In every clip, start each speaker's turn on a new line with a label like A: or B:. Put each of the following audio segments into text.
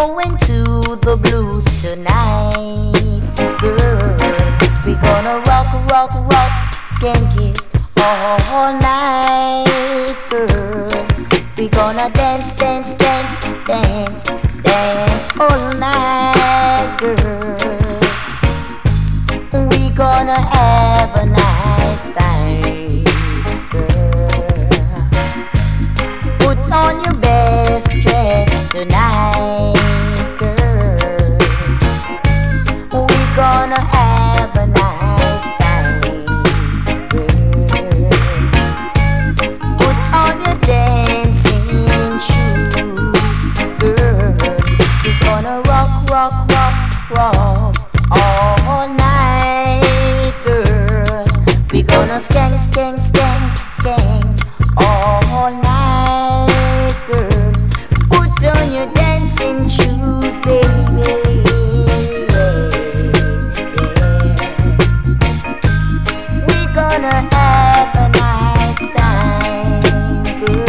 A: going to the blues tonight, girl. We gonna rock, rock, rock, skank it all night, girl. We gonna dance, dance, dance, dance, dance all night, girl. We gonna have a nice rock, rock, rock, all night, girl. We gonna skank, skank, skank, skank all night, girl. Put on your dancing shoes, baby. Yeah. We gonna have a nice time, girl.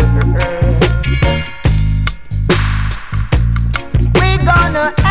A: We gonna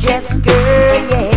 A: Just girl, yeah.